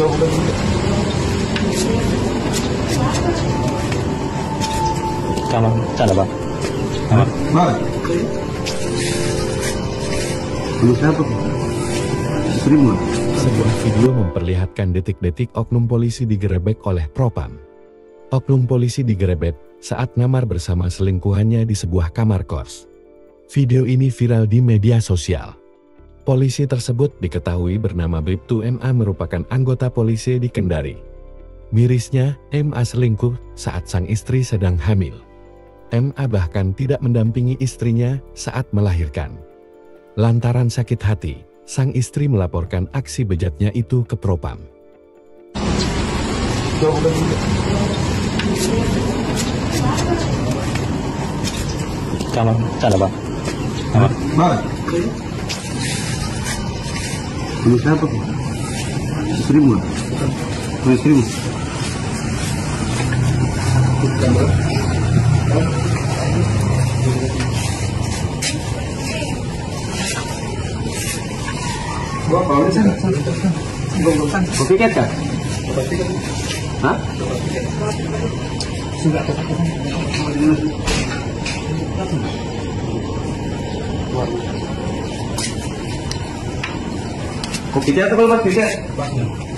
Sama, sana ba? Sama. Bakit? Ano siapa? Istri mo? Sebuah video memperlihatkan detik-detik oknum polisi digerebek oleh propam. Oknum polisi digerebek saat ngamar bersama selingkuhannya di sebuah kamar kos. Video ini viral di media sosial. Polisi tersebut diketahui bernama Bribtu MA merupakan anggota polisi di Kendari. Mirisnya, MA selingkuh saat sang istri sedang hamil. MA bahkan tidak mendampingi istrinya saat melahirkan. Lantaran sakit hati, sang istri melaporkan aksi bejatnya itu ke propam. Sama, sana ba? Sama. Bakit? Ano siapa? Istri mo? Ano istri mo? Piket ka? Ha? Kopi tiket apa mas? Tiket?